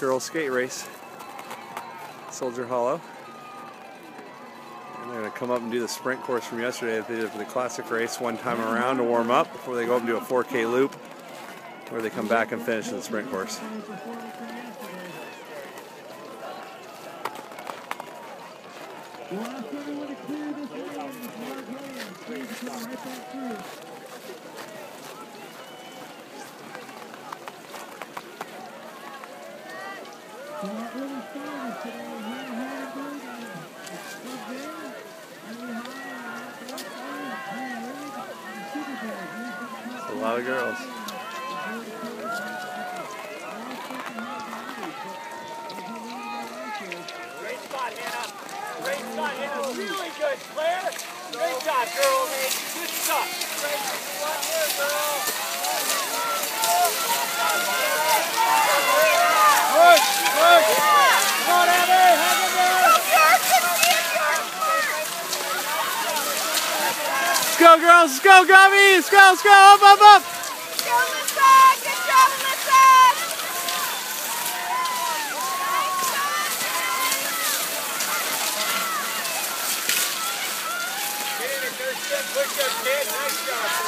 girls skate race. Soldier Hollow. And they're going to come up and do the sprint course from yesterday that they did for the classic race one time around to warm up before they go up and do a 4K loop where they come back and finish the sprint course. A lot of girls. Great spot, Hannah. Great spot, Hannah. Really good, Claire. Great job, girl. Good stuff. Great Go, girls. Let's go, Gummy. Let's go, let's go. Up, up, up. It, Kirsten. Push up, kid. Nice